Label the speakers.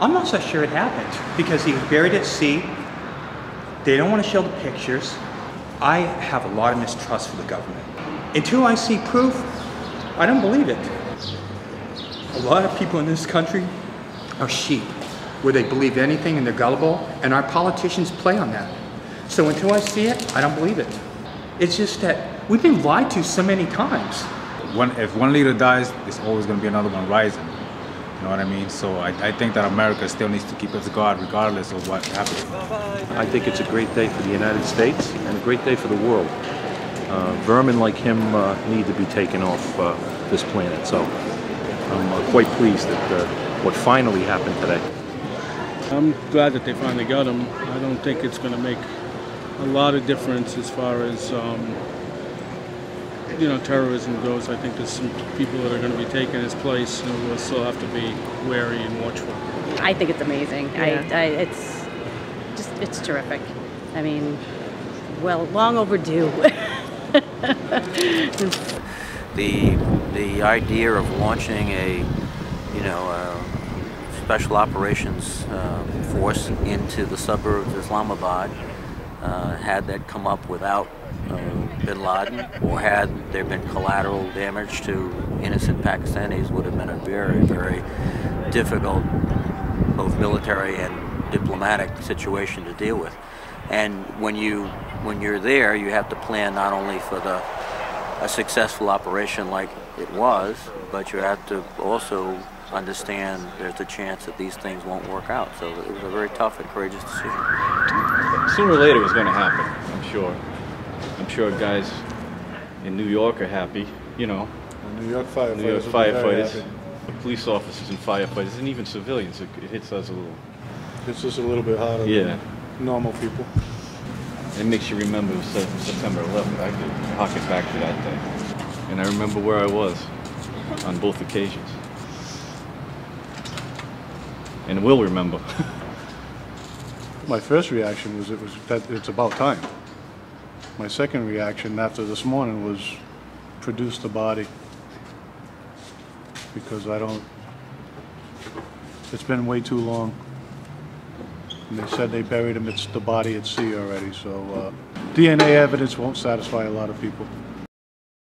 Speaker 1: I'm not so sure it happened because he was buried at sea. They don't want to show the pictures. I have a lot of mistrust for the government. Until I see proof, I don't believe it. A lot of people in this country are sheep, where they believe anything and they're gullible, and our politicians play on that. So until I see it, I don't believe it. It's just that we've been lied to so many times.
Speaker 2: One, if one leader dies, there's always going to be another one rising. You know what I mean? So I, I think that America still needs to keep its guard regardless of what happens.
Speaker 3: I think it's a great day for the United States and a great day for the world. Uh, vermin like him uh, need to be taken off uh, this planet. So I'm uh, quite pleased at uh, what finally happened today.
Speaker 4: I'm glad that they finally got him. I don't think it's going to make a lot of difference as far as um, you know terrorism goes. I think there's some people that are going to be taking his place, and we'll still have to be wary and watchful.
Speaker 5: I think it's amazing.
Speaker 6: Yeah.
Speaker 5: I, I, it's just it's terrific. I mean, well, long overdue.
Speaker 7: the the idea of launching a you know a special operations uh, force into the suburbs of Islamabad uh, had that come up without uh, bin Laden or had there been collateral damage to innocent Pakistanis would have been a very very difficult both military and diplomatic situation to deal with and when you when you're there you have to plan not only for the a successful operation like it was, but you have to also understand there's a chance that these things won't work out. So it was a very tough and courageous decision.
Speaker 8: Sooner or later it was going to happen, I'm sure. I'm sure guys in New York are happy, you know.
Speaker 9: New York firefighters.
Speaker 8: New York
Speaker 9: will be very
Speaker 8: firefighters, police officers and firefighters, and even civilians, it, it hits us a little.
Speaker 9: It's just a little bit harder
Speaker 8: Yeah.
Speaker 9: than normal people.
Speaker 8: It makes you remember it September 11th. I could harken back to that day. And I remember where I was on both occasions. And will remember.
Speaker 9: My first reaction was it was that it's about time. My second reaction after this morning was produce the body because I don't. It's been way too long. And they said they buried him. It's the body at sea already. So uh, DNA evidence won't satisfy a lot of people.